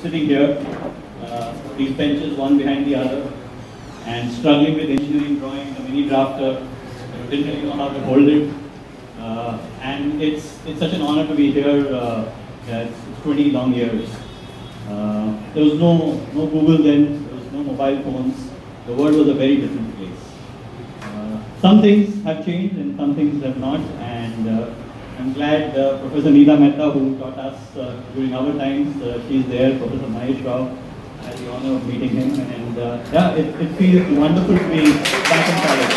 sitting here, uh, these benches one behind the other, and struggling with engineering drawing, a mini drafter, didn't really know how to hold it. Uh, and it's, it's such an honor to be here. Uh, it's 20 long years. Uh, there was no, no Google then, there was no mobile phones. The world was a very different place. Uh, some things have changed and some things have not. And uh, I'm glad uh, Professor Neela Mehta, who taught us uh, during our times, uh, she's there. Professor Mahesh Rao, I had the honor of meeting him. And uh, yeah, it, it feels wonderful to be back in college.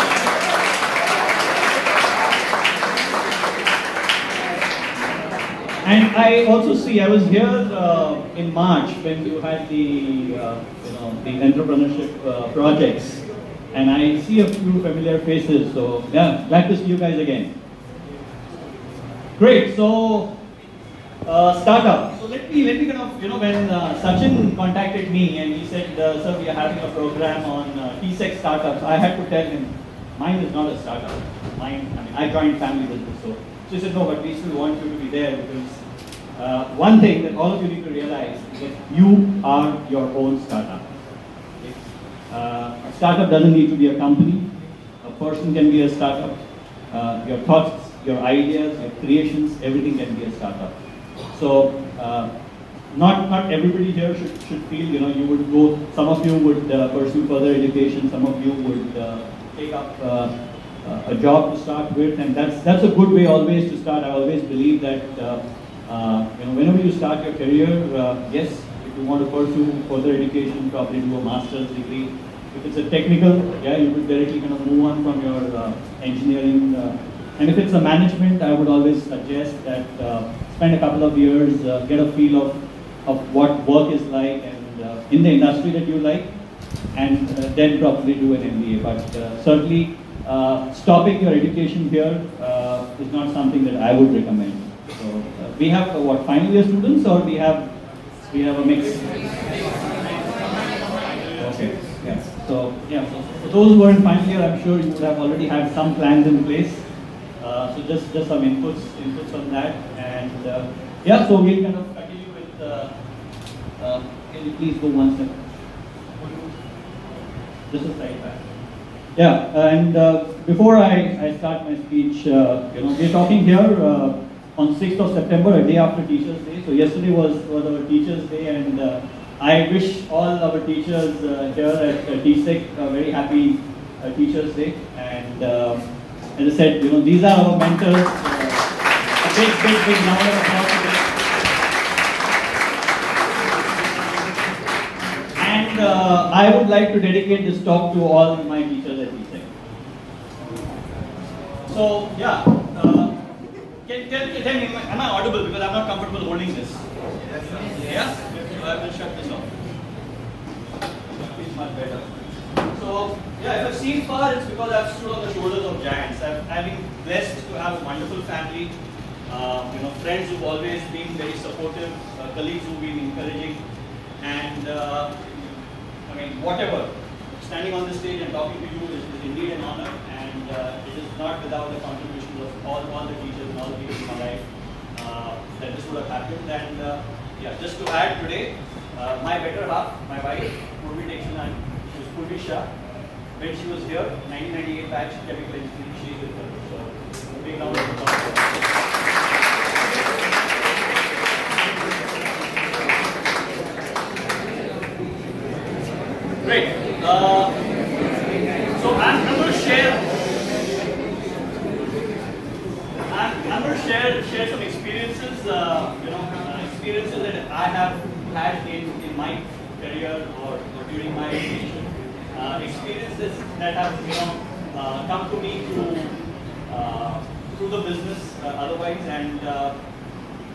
And I also see, I was here uh, in March when you had the, uh, you know, the entrepreneurship projects, and I see a few familiar faces. So yeah, glad to see you guys again. Great. So uh, startup. So let me let me kind of you know when uh, Sachin contacted me and he said, uh, "Sir, we are having a program on uh, startups." I had to tell him, "Mine is not a startup. Mine. I mean, I joined family business, so." So he said, no, but we still want you to be there because uh, one thing that all of you need to realize is that you are your own startup. Uh, a startup doesn't need to be a company. A person can be a startup. Uh, your thoughts, your ideas, your creations, everything can be a startup. So uh, not not everybody here should, should feel you know you would go. Some of you would uh, pursue further education. Some of you would uh, take up uh, a job to start with, and that's that's a good way always to start. I always believe that uh, uh, you know whenever you start your career, yes, if you want to pursue further education, probably do a master's degree. If it's a technical, yeah, you would directly kind of move on from your engineering. And if it's a management, I would always suggest that spend a couple of years, get a feel of of what work is like and uh, in the industry that you like, and uh, then probably do an MBA. But uh, certainly uh, stopping your education here uh, is not something that I would recommend. So uh, we have what final year students, or we have we have a mix. Okay. Yeah. So yeah. So for those who are in final year, I'm sure you would have already had some plans in place. So just just some inputs inputs on that, and yeah. So we'll kind of continue with. can you please go one step? Just a side back. Yeah, and uh, before I, I start my speech, uh, you know, we're talking here uh, on 6th of September, a day after Teachers' Day. So yesterday was, was our Teachers' Day, and uh, I wish all our teachers uh, here at uh, TSEC a very happy uh, Teachers' Day. And as I said, you know, these are our mentors. a big, big, big round of applause And I would like to dedicate this talk to all my teachers. So yeah, uh, can, tell, tell am I audible because I'm not comfortable holding this? Yes. So I will shut this off. It's much better. So yeah, if I've seen far, it's because I've stood on the shoulders of giants. I've, I've been blessed to have a wonderful family. Uh, you know, friends who've always been very supportive, uh, colleagues who've been encouraging, and uh, I mean, whatever. Standing on the stage and talking to you is, is indeed an honor, and uh, it is not without the contribution of all, all the teachers and all the people in my life uh, that this would have happened. And uh, yeah, just to add today, my better half, my wife, Purvi Dixon, she was Purvi When she was here, 1998 batch chemical engineering, she is with her. So, big round of applause. Great. Uh, so I'm, going to share. I'm, I'm going to share share some experiences. Uh, you know, uh, experiences that I have had in, in my career or, or during my education. Uh, experiences that have you know uh, come to me through uh, through the business otherwise, and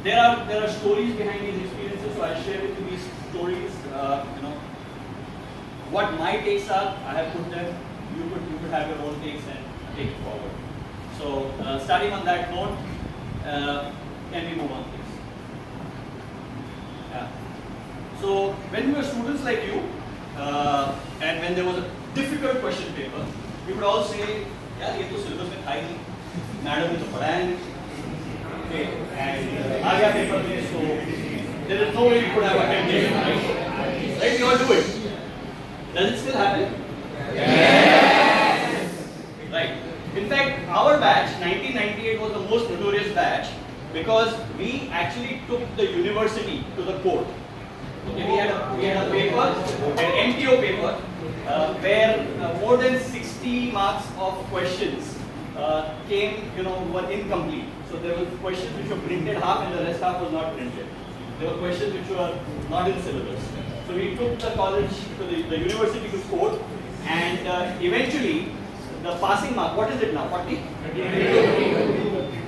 there are there are stories behind these experiences. So I share with you these stories. you know what my takes are, I have put them. You could you could have your own takes and take it forward. So starting on that note, can we move on, please? Yeah. So when we were students like you, uh, and when there was a difficult question paper, we would all say, "Yeah, ये तो syllabus में था ही नहीं, madam ने तो पढ़ाया नहीं." Okay, and uh, आ गया paper में, so there is no way we could have attempted, right? Does it still happen? Yes. Right. In fact, our batch, 1998, was the most notorious batch because we actually took the university to the court. Okay, we had a, we had a paper, an MTO paper, uh, where uh, more than 60 marks of questions uh, came, you know, were incomplete. So there were questions which were printed half and the rest half was not printed. There were questions which were not in syllabus. So we took the college to the, the university to court and uh, eventually the passing mark, what is it now, 40?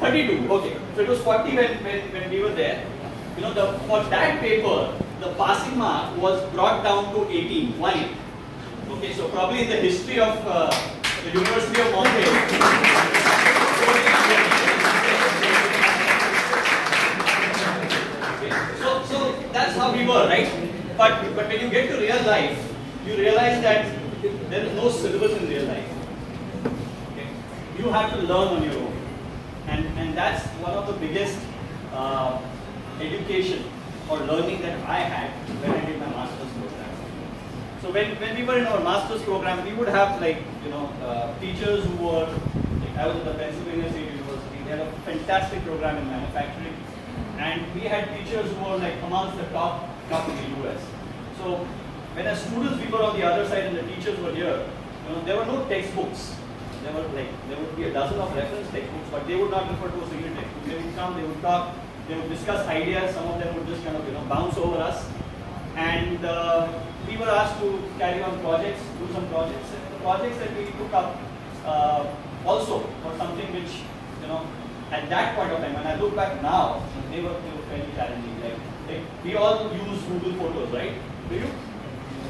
32, okay. So it was 40 when, when, when we were there. You know, the, for that paper, the passing mark was brought down to 18, 1 Okay, so probably in the history of uh, the University of Mumbai. so, so that's how we were, right? But, but when you get to real life, you realize that there is no syllabus in real life. Okay? You have to learn on your own. And, and that's one of the biggest uh, education or learning that I had when I did my master's program. So when, when we were in our master's program, we would have like, you know, uh, teachers who were, like I was at the Pennsylvania State University, they had a fantastic program in manufacturing. And we had teachers who were like amongst the top, top in the US. So when as students we were on the other side and the teachers were here, you know, there were no textbooks. There were like, there would be a dozen of reference textbooks, but they would not refer to a single textbook. They would come, they would talk, they would discuss ideas, some of them would just kind of, you know, bounce over us. And uh, we were asked to carry on projects, do some projects. The projects that we took up uh, also were something which, you know, at that point of time, when I look back now, they were, they were fairly challenging. Like, like we all use Google Photos, right? Do you?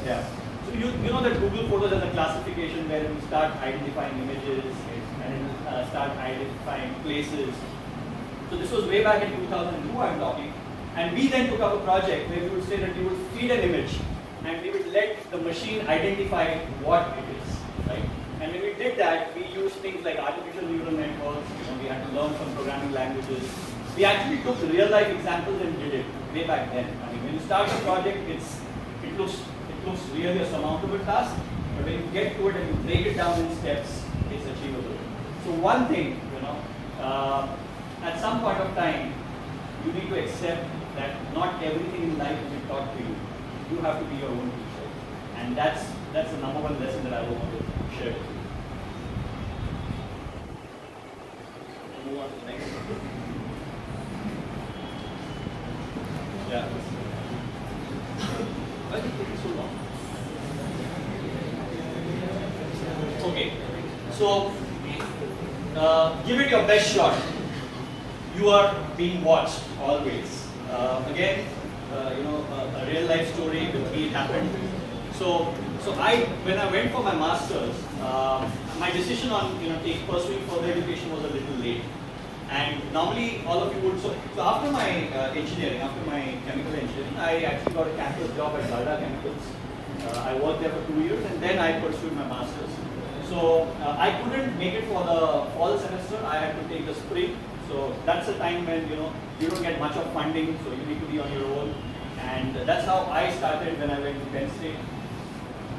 Yeah. So you, you know that Google Photos has a classification where you start identifying images and uh, start identifying places. So this was way back in 2002 I'm talking. And we then took up a project where we would say that we would feed an image and we would let the machine identify what it is, right? And when we did that, we used things like artificial neural networks, you know, we had to learn some programming languages. We actually took real life examples and did it way back then. I mean, when you start a project, it's it looks it looks really a surmountable task, but when you get to it and you break it down in steps, it's achievable. So one thing, you know, uh, at some point of time, you need to accept that not everything in life will be taught to you. You have to be your own teacher. And that's that's the number one lesson that I want to share with you. Yeah. Why is it taking so long? Okay. So uh, give it your best shot. You are being watched always. Uh, again, uh, you know, a, a, real life story with me happened. So, so I, when I went for my masters, uh, my decision on you know take pursuing further education was a little late. And normally, all of you would. So, so after my uh, engineering, after my chemical engineering, I actually got a campus job at Darda Chemicals. Uh, I worked there for two years, and then I pursued my masters. So uh, I couldn't make it for the fall semester. I had to take the spring. So that's a time when you know you don't get much of funding, so you need to be on your own. And that's how I started when I went to Penn State.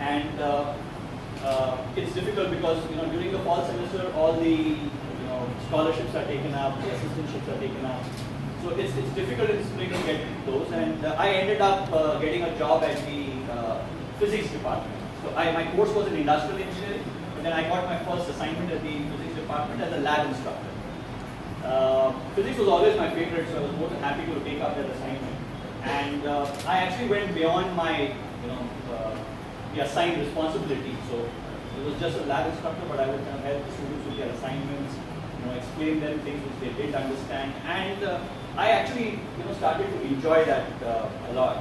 And uh, uh, it's difficult because you know during the fall semester, all the you know scholarships are taken up, the assistantships are taken up. So it's, it's difficult in spring to get those. And uh, I ended up uh, getting a job at the uh, physics department. So I, my course was in industrial engineering, but then I got my first assignment at the physics department as a lab instructor. Uh, physics was always my favorite, so I was more than happy to take up that assignment. And uh, I actually went beyond my, you know, uh, the assigned responsibility. So it was just a lab instructor, but I would kind of help the students with their assignments, you know, explain them things which they didn't understand. And uh, I actually, you know, started to enjoy that uh, a lot.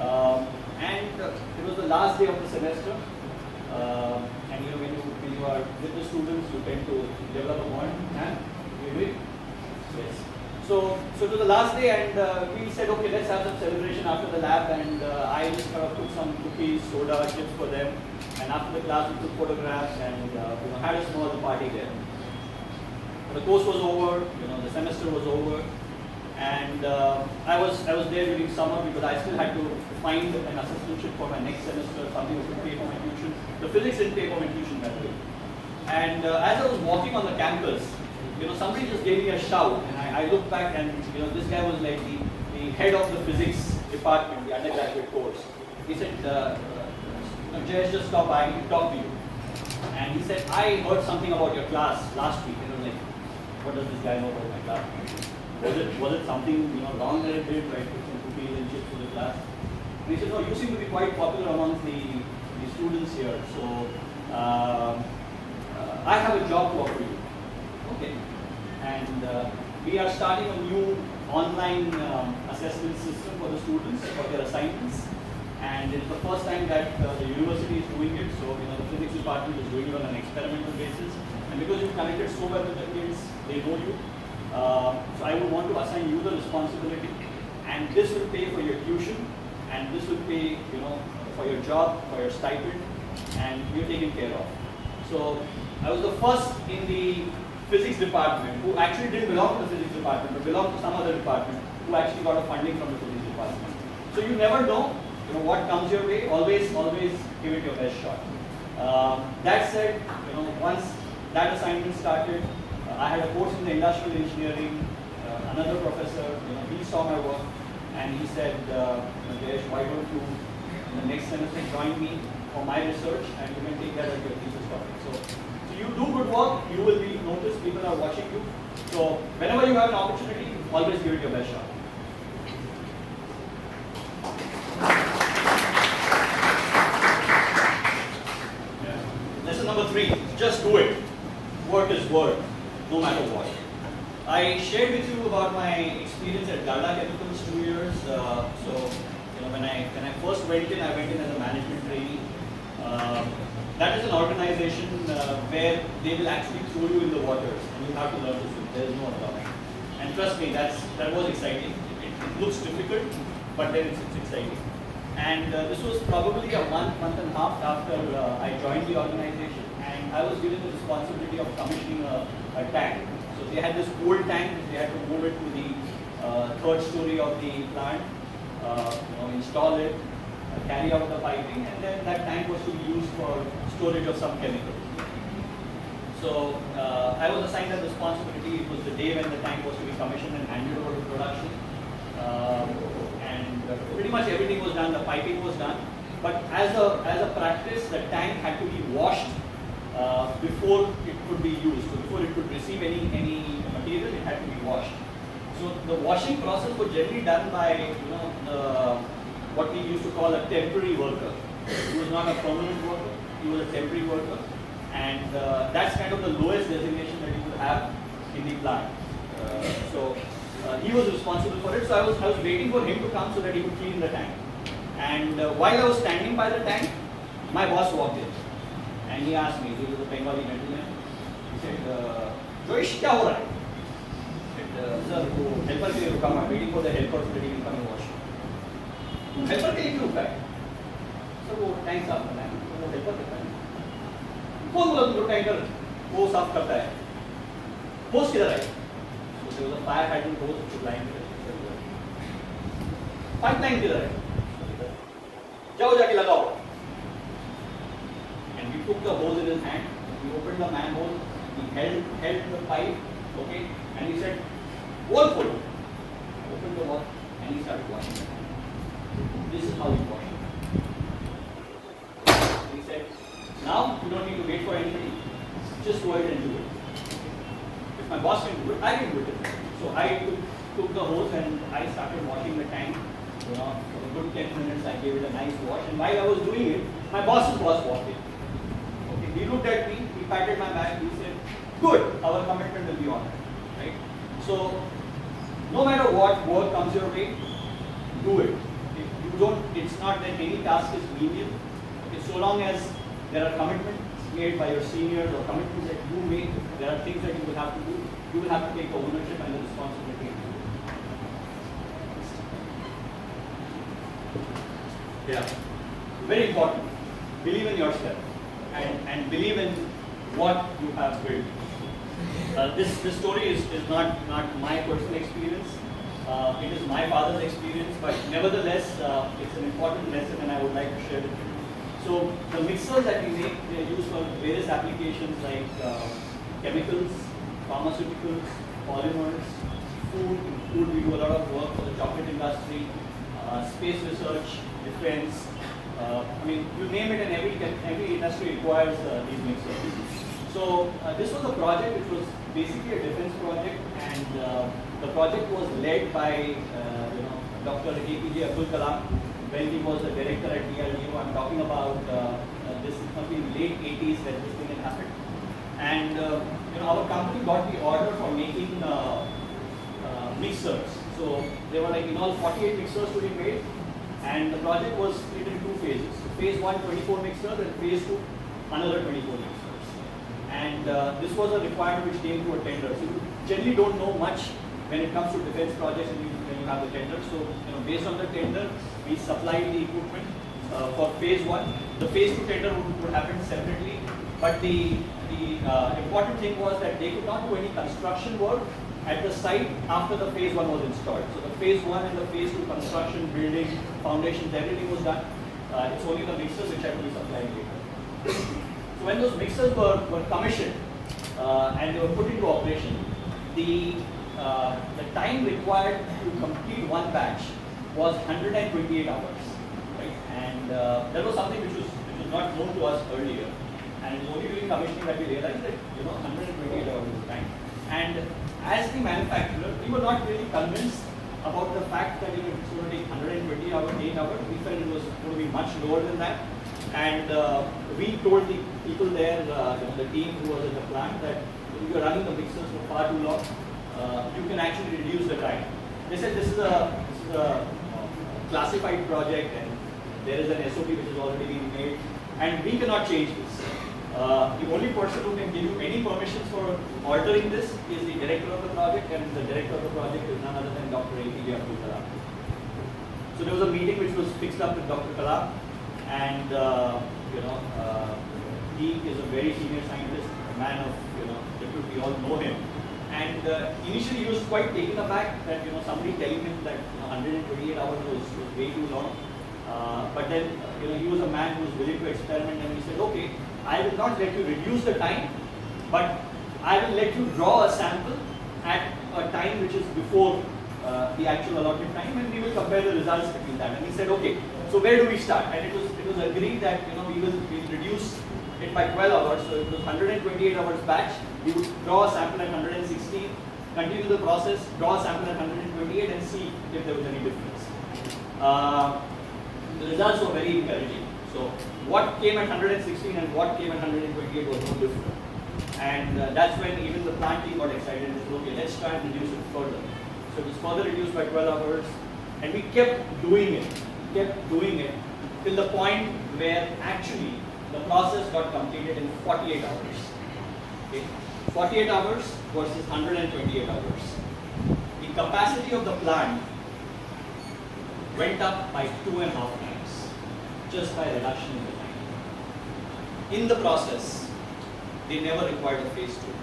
Um, and uh, it was the last day of the semester. Um, and you know, when you, when you are with the students, you tend to develop a bond. And you Yes. So, so to the last day, and uh, we said, okay, let's have some celebration after the lab, and uh, I just kind of took some cookies, soda, chips for them, and after the class, we took photographs and uh, you know had a small party there. The course was over, you know, the semester was over, And uh, I was I was there during summer because I still had to find an assistantship for my next semester, something would pay for my tuition. The physics didn't pay for my tuition that way. And uh, as I was walking on the campus, you know, somebody just gave me a shout, and I, I looked back, and you know, this guy was like the, the head of the physics department, the undergraduate course. He said, uh, uh, Jayesh, just stop by, to talk to you. And he said, I heard something about your class last week. And I was like, what does this guy know about my class? Was it was it something you know wrong that I did, like put some cookies and chips to the class? And he said, no, you seem to be quite popular amongst the, the students here. So um, uh, I have a job to offer you. Okay. And uh, we are starting a new online um, assessment system for the students for their assignments. And it's the first time that uh, the university is doing it. So, you know, the physics department is doing it on an experimental basis. And because you've connected so well with the kids, they know you. Uh, so I would want to assign you the responsibility. And this will pay for your tuition. And this will pay, you know, for your job, for your stipend. And you're taken care of. So I was the first in the physics department who actually didn't belong to the physics department, but belonged to some other department who actually got a funding from the physics department. So you never know, you know what comes your way. Always, always give it your best shot. Um, that said, you know, once that assignment started, uh, I had a course in the industrial engineering. Uh, another professor, you know, he saw my work and he said, uh, why don't you in the next semester join me for my research and you can take that as your thesis topic. So you do good work, you will be noticed, people are watching you. So whenever you have an opportunity, always give it your best shot. Lesson number three, just do it. Work is work, no matter what. I shared with you about my experience at Garda Chemicals two years. Uh, so, you know, when I when I first went in, I went in as a management trainee. Uh, that is an organization uh, where they will actually throw you in the waters and you have to learn to swim. There is no other. And trust me, that's that was exciting. It, it looks difficult, but then it's, it's exciting. And uh, this was probably a month, month and a half after uh, I joined the organization, and I was given the responsibility of commissioning a, a tank. So they had this old tank, they had to move it to the uh, third story of the plant, uh, you know, install it, carry out the piping, and then that tank was to be used for storage of some chemical. So uh, I was assigned that responsibility. It was the day when the tank was to be commissioned and handed over to production. Um, and uh, pretty much everything was done, the piping was done. But as a, as a practice, the tank had to be washed uh, before it could be used. So before it could receive any, any material, it had to be washed. So the washing process was generally done by you know the, what we used to call a temporary worker. He was not a permanent worker, he was a temporary worker. And uh, that's kind of the lowest designation that you could have in the plant. Uh, so uh, he was responsible for it. So I was, I was waiting for him to come so that he could clean the tank. And uh, while I was standing by the tank, my boss walked in. And he asked me, he was a Bengali gentleman, he said, uh, "Joish, kya ho raha hai? Said, uh, sir, helper ke liye I'm waiting for the helper to come over. Helper के लिए क्यों रुका है sir वो tank साफ़ करना है वो हेल्पर करता है कौन बोला तुमको टैंकर वो साफ़ करता है होस्ट किधर है was a fire hydrant hose which was lying there pipeline किधर है जाओ जाके लगाओ and we took the hose in his hand we opened the manhole he held held the pipe okay and he said wall full opened the wall and he started washing this is how you wash he washed Now you don't need to wait for anybody. Just go ahead and do it. If my boss can do it, I can do it. So I took, took the hose and I started washing the tank. You know, for a good 10 minutes I gave it a nice wash. And while I was doing it, my boss's boss walked in. Okay, he looked at me, he patted my back, he said, good, our commitment will be honored. Right? So no matter what work comes your way, do it. Don't, it's not that any task is menial. Okay, so long as there are commitments made by your seniors or commitments that you make. There are things that you will have to do. You will have to take the ownership and the responsibility. Yeah. Very important. Believe in yourself and, and believe in what you have built. Uh, this, this story is, is not, not my personal experience. Uh, it is my father's experience, but nevertheless, uh, it's an important lesson and I would like to share it with you. So the mixers that we make, they are used for various applications like uh, chemicals, pharmaceuticals, polymers, food. Food, we do a lot of work for the chocolate industry, uh, space research, defense. Uh, I mean, you name it and every, every industry requires uh, these mixers. So this was a project which was basically a defense project and the project was led by uh, you know, Dr. APJ Abdul Kalam when he was the director at DRDO. I'm talking about uh, uh, this must be late 80s when this thing had happened. And uh, you know, our company got the order for making mixers. So there were like in all 48 mixers to be made and the project was split in two phases. Phase 1 24 mixers and phase 2 another 24 mixers. And uh, this was a requirement which came through a tender. So you generally don't know much when it comes to defense projects you, you have the tender. So you know, based on the tender, we supplied the equipment uh, for phase 1. The phase 2 tender would, would happen separately. But the, the uh, important thing was that they could not do any construction work at the site after the phase one was installed. So the phase one and the phase two construction, building, foundations, everything was done. Uh, it's only the mixers which had to be supplied later. so when those mixers were, were commissioned uh, and they were put into operation, the, uh, the time required to complete one batch was 128 hours. Right? And uh, that was something which was, which was not known to us earlier. And it's only during commissioning that we realized that, you know, 128 hours is time. And as the manufacturer, we were not really convinced about the fact that it was going to take 120 hours, 8 hours. We felt it was going to be much lower than that. And uh, we told the people there, uh, the team who was at the plant, that if you're running the mixers for far too long, uh, you can actually reduce the time. They said this is a, this is a classified project and there is an SOP which has already been made and we cannot change this. Uh, the only person who can give you any permissions for altering this is the director of the project and the director of the project is none other than Dr. APJ Abdul Kalam. So there was a meeting which was fixed up with Dr. Kalam and uh, you know uh, he is a very senior scientist, a man of you know we all know him. And uh, initially he was quite taken aback that you know somebody telling him that you know, 128 hours was, was way too long. Uh, but then you know he was a man who was willing to experiment and he said, okay, I will not let you reduce the time, but I will let you draw a sample at a time which is before uh, the actual allotted time and we will compare the results between that. And he said, okay, so where do we start? And it was it was agreed that you know we will we will reduce it by 12 hours. So it was 128 hours batch. You would draw a sample at 116, continue the process, draw a sample at 128 and see if there was any difference. Uh, the results were very encouraging. So what came at 116 and what came at 128 was no different. And uh, that's when even the plant team got excited and said, okay, let's try and reduce it further. So it was further reduced by 12 hours. And we kept doing it, kept doing it till the point where actually the process got completed in 48 hours. Okay? 48 hours versus 128 hours. The capacity of the plant went up by two and a half times just by reduction in the time. in the process, they never required a phase two.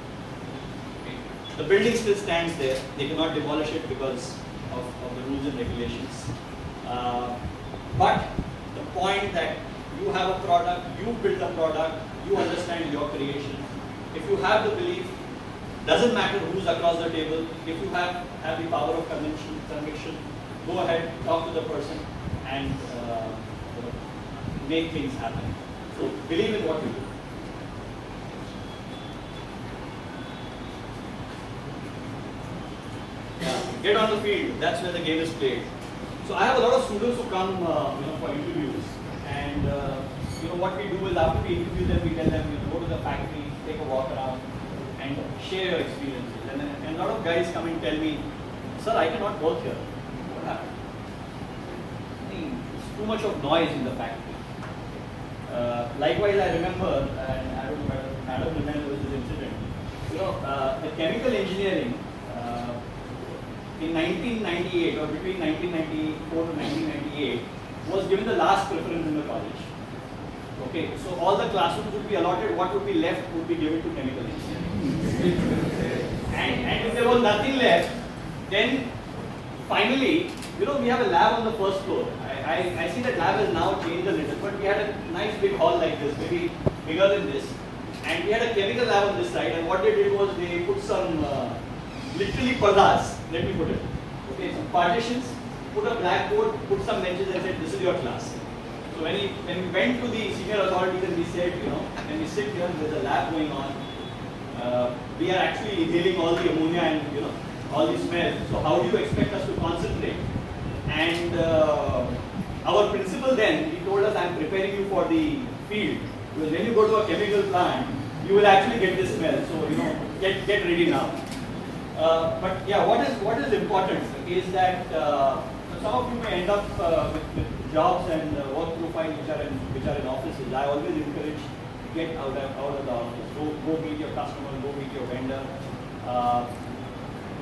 Okay. The building still stands there. They cannot demolish it because of, of the rules and regulations. Uh, but the point that you have a product, you build a product, you understand your creation. If you have the belief, doesn't matter who's across the table, if you have, have the power of conviction, conviction, go ahead, talk to the person and uh, make things happen. So believe in what you do. Get on the field. That's where the game is played. So I have a lot of students who come, uh, you know, for interviews, and uh, you know what we do is after we interview them, we tell them, you know, go to the factory, take a walk around, and share your experiences. And, and a lot of guys come and tell me, sir, I cannot work here. What happened? It's too much of noise in the factory. Uh, likewise, I remember, and I don't know Madam remembers this incident, you know, uh, the chemical engineering uh, in 1998 or between 1994 to 1998 was given the last preference in the college. Okay, so all the classrooms would be allotted, what would be left would be given to chemical engineering. and, and if there was nothing left, then finally, you know, we have a lab on the first floor. I, I, I see that lab has now changed a little, but we had a nice big hall like this, maybe bigger than this. And we had a chemical lab on this side, and what they did was they put some, uh, literally pardas, let me put it. Okay, some partitions, put a blackboard, put some benches and said, this is your class. So when, he, when we went to the senior authorities and we said, you know, when we sit here, there's a lab going on, uh, we are actually inhaling all the ammonia and, you know, all the smells. So how do you expect us to concentrate? And uh, our principal then, he told us, I'm preparing you for the field. Because when you go to a chemical plant, you will actually get this smell. So, you know, get, get ready now. Uh, but yeah, what is what is important is that uh, some of you may end up uh, with, with, jobs and uh, work profile which are in which are in offices. I always encourage to get out of, out of the office. Go go meet your customer. Go meet your vendor. Uh,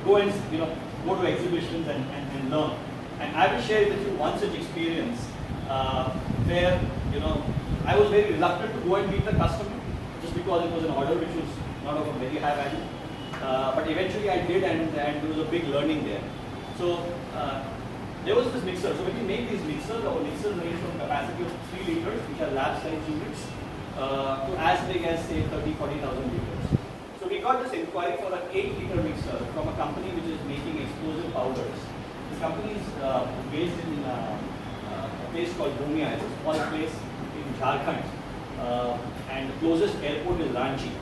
go and you know go to exhibitions and, and, and learn. And I will share with you one such experience uh, where you know I was very reluctant to go and meet the customer just because it was an order which was not of a very high value. Uh, but eventually I did and, and there was a big learning there. So uh, there was this mixer. So when we make these mixers, our mixers range from capacity of 3 liters, which are lab size units, uh, to as big as say 30, 40,000 liters. So we got this inquiry for an 8 liter mixer from a company which is making explosive powders. This company is uh, based in uh, uh, a place called Gomia, it's a small place in Jharkhand. and the closest airport is Ranchi.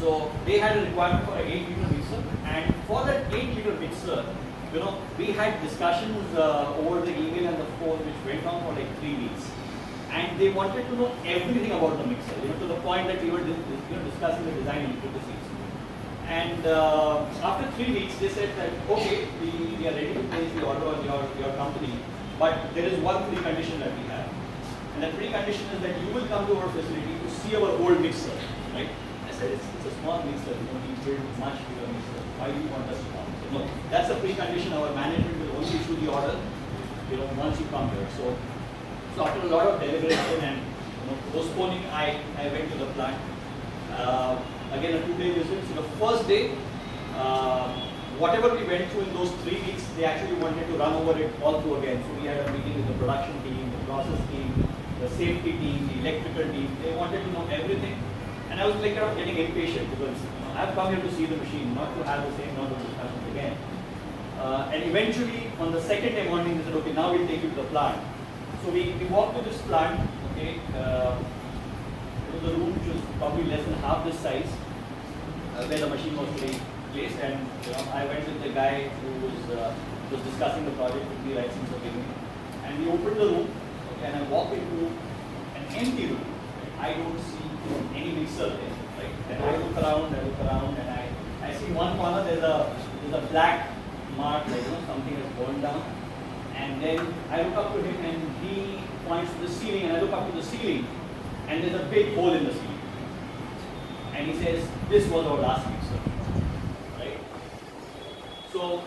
So they had a requirement for an 8 liter mixer and for that 8 liter mixer, you know, we had discussions uh, over the email and the phone which went on for like 3 weeks. And they wanted to know everything about the mixer, you know, to the point that we were you know, discussing the design intricacies. And uh, after 3 weeks, they said that, okay, we, we are ready to place the order on your, your company, but there is one precondition that we have. And that precondition is that you will come to our facility to see our old mixer, right? I said, it's, it's a small mixer, you don't need to build much bigger mixer. Why do you want us to come? No, that's a precondition. Our management will only issue the order, you know, once you come here. So, so after a lot of deliberation and you know, postponing, I, I went to the plant. Uh, again, a two-day visit. So the first day, uh, whatever we went through in those three weeks, they actually wanted to run over it all through again. So we had a meeting with the production team, the process team, the safety team, the electrical team. They wanted to know everything. And I was like kind of getting impatient because you know, I've come here to see the machine, not to have the same discussions again. Uh, and eventually, on the second day morning, they said, okay, now we'll take you to the plant. So we, we walked to this plant, okay, uh, it was a room which was probably less than half this size, uh, where the machine was being placed. And you know, I went with the guy who was, uh, was discussing the project with me right since the beginning. And we opened the room, okay, and I walked into an empty room. I don't see any mixer there, right? And I look around, I look around, and I, I see one corner there's a there's a black mark, like you know something has gone down. And then I look up to him, and he points to the ceiling, and I look up to the ceiling, and there's a big hole in the ceiling. And he says, "This was our last mixer." Right? So,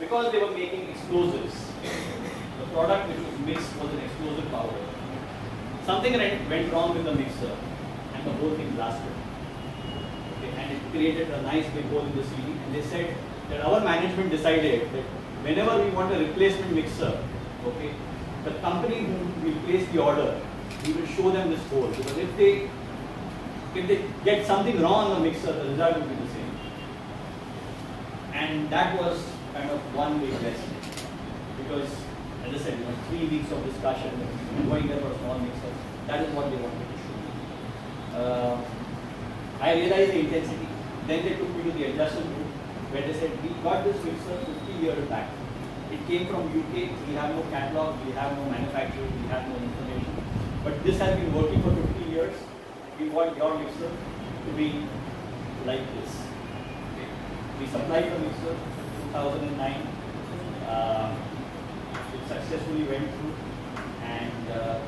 because they were making explosives, the product which was mixed was an explosive powder. Something went wrong with the mixer and the whole thing blasted. Okay, and it created a nice big hole in the ceiling. And they said that our management decided that whenever we want a replacement mixer, okay, the company who will place the order, we will show them this hole. Because if they if they get something wrong on the mixer, the result will be the same. And that was kind of one big lesson. Because, as I said, you know, three weeks of discussion, going there for a small mixer, that is what they wanted to show. uh, I realized the intensity. Then they took me to the adjustment room where they said, we got this mixer 50 years back. It came from UK, we have no catalog, we have no manufacturer, we have no information. But this has been working for 50 years. We want your mixer to be like this. We supplied the mixer 2009. Uh, it successfully went through and uh,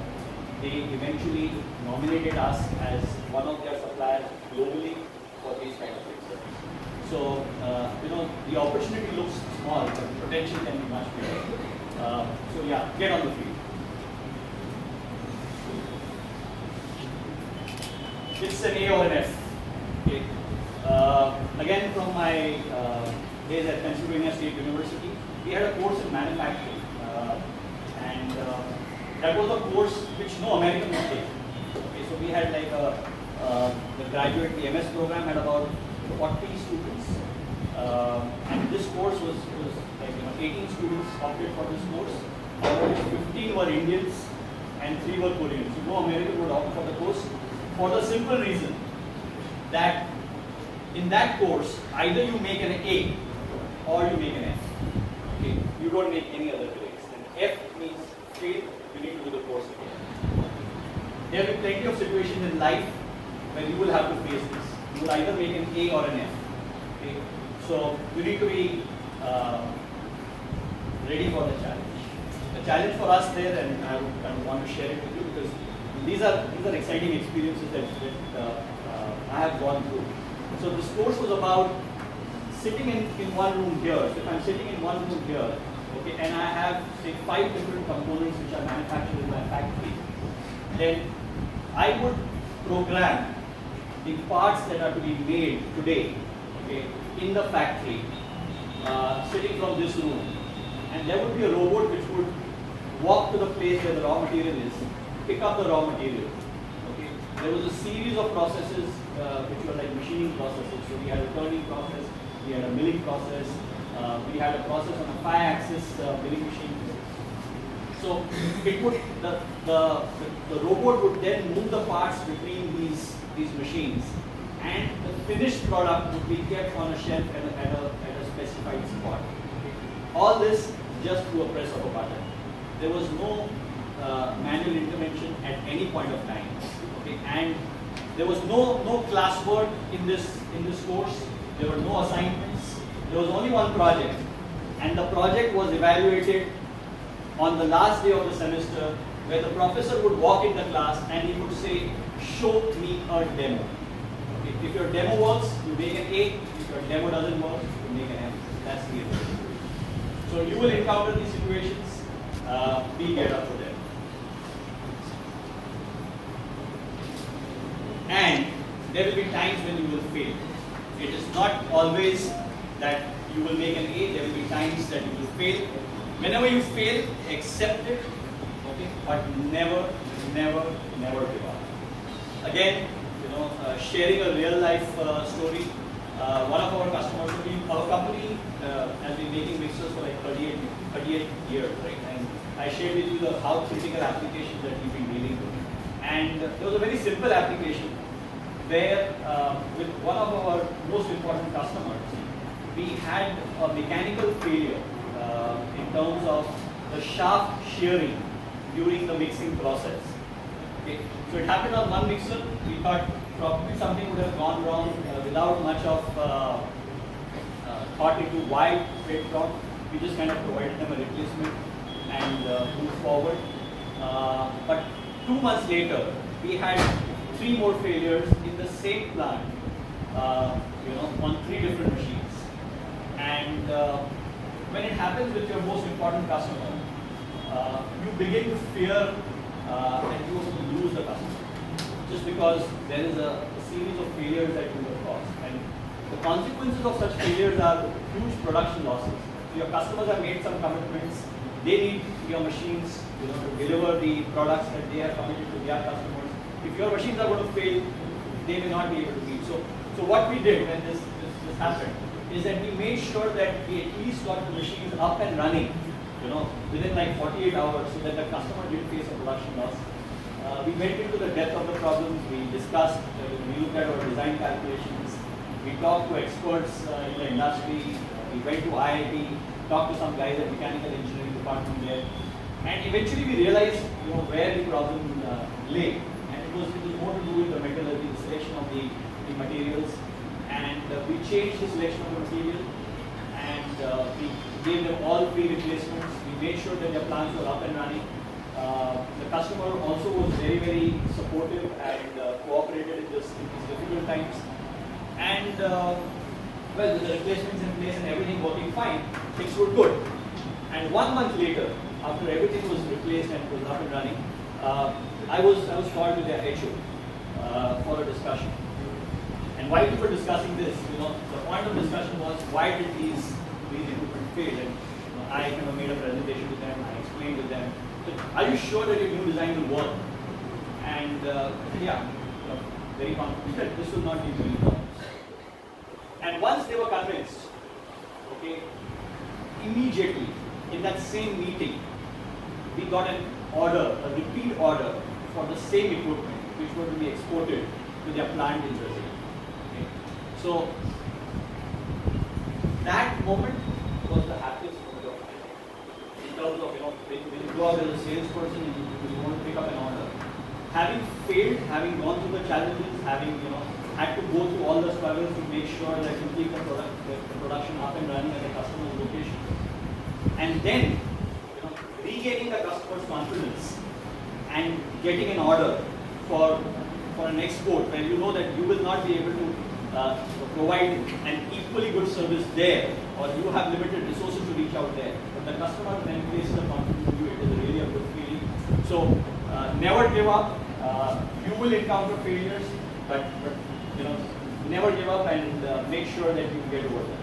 they eventually nominated us as one of their suppliers globally for these kind of things. So, uh, you know, the opportunity looks small, but the potential can be much bigger. Uh, so yeah, get on the field. It's an A or an F. Okay. Uh, again, from my uh, days at Pennsylvania State University, we had a course in manufacturing. Uh, and uh, that was a course which no American would take. Okay, so we had like a, the graduate, the MS program had about 40 students. Uh, and this course was, was like you know, 18 students opted for this course. Out of 15 were Indians and 3 were Koreans. So no American would opt for the course for the simple reason that in that course, either you make an A or you make an F. Okay, you don't make any other grades. And F means fail, you need to do the course again. There will be plenty of situations in life where you will have to face this. You will either make an A or an F. Okay, so you need to be uh, ready for the challenge. The challenge for us there, and I would, I would want to share it with you because these are these are exciting experiences that, that uh, uh, I have gone through. So this course was about sitting in, in one room here. So if I'm sitting in one room here, okay, and I have say five different components which are manufactured in my factory, then I would program the parts that are to be made today, okay, in the factory, uh, sitting from this room, and there would be a robot which would walk to the place where the raw material is, pick up the raw material. Okay, there was a series of processes uh, which were like machining processes. So we had a turning process, we had a milling process, uh, we had a process on a five-axis uh, milling machine. So it would the, the, the the robot would then move the parts between these these machines, and the finished product would be kept on a shelf at a, at a, at a specified spot. All this just through a press of a button. There was no uh, manual intervention at any point of time. Okay, and there was no no classwork in this in this course. There were no assignments. There was only one project, and the project was evaluated on the last day of the semester, where the professor would walk in the class and he would say, "Show me a demo." Okay, if your demo works, you make an A. If your demo doesn't work, you make an M. That's the end. So you will encounter these situations. Uh, be geared up for them. And there will be times when you will fail. It is not always that you will make an A, there will be times that you will fail. Whenever you fail, accept it, but never, never, never give up. Again, you know, uh, sharing a real life uh, story. Uh, one of our customers, our company uh, has been making mixers for like 38, 38 years, right? And I shared with you the how critical applications that we've been dealing with. And there was a very simple application where uh, with one of our most important customers, we had a mechanical failure uh, in terms of the shaft shearing during the mixing process. Okay. So it happened on one mixer. We thought probably something would have gone wrong uh, without much of uh, uh, thought into why it went wrong. We just kind of provided them a replacement and uh, moved forward. Uh, but two months later, we had three more failures in the same plant, you know, on three different machines. And when it happens with your most important customer, uh, you begin to fear uh, that you will lose the customer, just because there is a, a series of failures that you will cause. And the consequences of such failures are huge production losses. So your customers have made some commitments. They need your machines, you know, to deliver the products that they are committed to their customers. If your machines are going to fail, they may not be able to meet. So, so what we did when this, this, this happened is that we made sure that we at least got the machines up and running, you know, within like 48 hours so that the customer didn't face a production loss. Uh, we went into the depth of the problems, we discussed, uh, we looked at our design calculations, we talked to experts uh, in the industry, we went to IIT, talked to some guys at the mechanical engineering department there, and eventually we realized, you know, where the problem uh, lay. And it was, it was more to do with the metallurgy, the selection of the, the materials, and uh, we changed the selection of the material, and uh, we gave them all free replacements. We made sure that their plants were up and running. Uh, the customer also was very, very supportive and uh, cooperated in, this, in these difficult times. And uh, well, with the replacements in place and everything working fine, things were good. And one month later, after everything was replaced and was up and running, uh, I was I was called to their HO uh, for a discussion. And while we were discussing this, you know, the point of discussion was why did these And I kind of made a presentation to them. I explained to them. Are you sure that your new design will work? And uh, yeah, very confident this will not be any problems. And once they were convinced, okay, immediately in that same meeting, we got an order, a repeat order for the same equipment, which were to be exported to their plant in Brazil. Okay. So that moment was the happiest moment of my life. In of, you know, when, you as a salesperson and you, you want to pick up an order, having failed, having gone through the challenges, having, you know, had to go through all the struggles to make sure that you keep the, product, the, the production up and running at the customer's location. And then, you know, regaining the customer's confidence and getting an order for, for an export where you know that you will not be able to uh, provide an equally good service there or you have limited resources to reach out there. The customer then places the confidence in you, it is really a good feeling. So uh, never give up. Uh, you will encounter failures, but, but you know, never give up and uh, make sure that you get over them.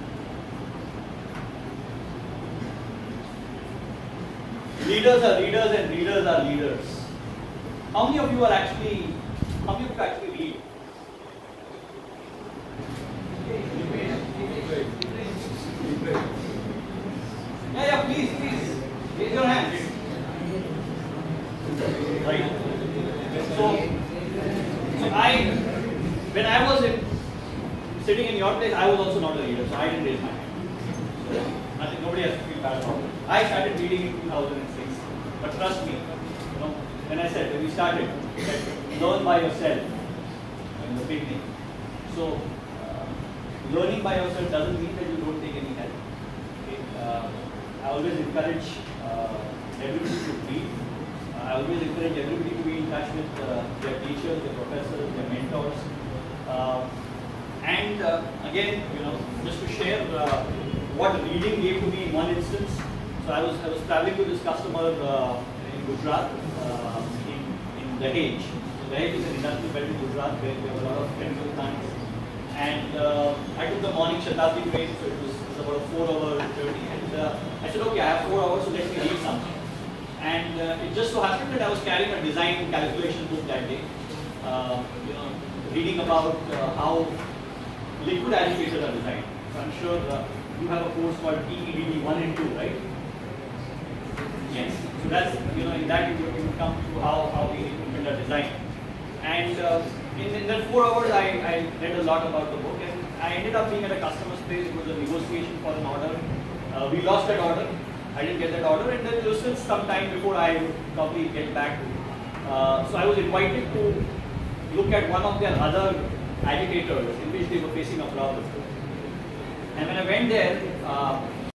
Leaders are leaders and leaders are leaders. How many of you are actually, how many of you actually lead? Yeah, yeah, please, please. Raise your hands. Right. So, so I, when I was in, sitting in your place, I was also not a leader, so I didn't raise my hand. So, nothing, nobody has to feel bad about it. I started leading in 2006, but trust me, you know, when I said, when we started, that learn by yourself in the beginning. So, uh, learning by yourself doesn't mean that you don't take any help. Okay? Uh, I always encourage uh, everybody to read. Uh, I always encourage everybody to be in touch with uh, their teachers, their professors, their mentors. Uh, and uh, again, you know, uh, what reading gave to me in one instance. So I was I was traveling with this customer uh, in Gujarat, uh, in in Dahej. So Dahej is an industrial belt in Gujarat where there were a lot of chemical plants. And uh, I took the morning Shatabdi train, so it was, it was about a four-hour journey. And uh, I said, okay, I have four hours, so let me read something. And uh, it just so happened that I was carrying a design calculation book that day. You know, reading about how liquid agitators are designed. I'm sure uh, you have a course called TEDD 1 and 2, right? Yes. So that's, you know, in that you would, you would come to how, how the equipment are designed. And uh, in, in that four hours, I, I read a lot about the book and I ended up being at a customer's place. It was a negotiation for an order. Uh, we lost that order. I didn't get that order and then it was still some time before I would probably get back. to Uh, so I was invited to look at one of their other agitators in which they were facing a problem. And when I went there, uh,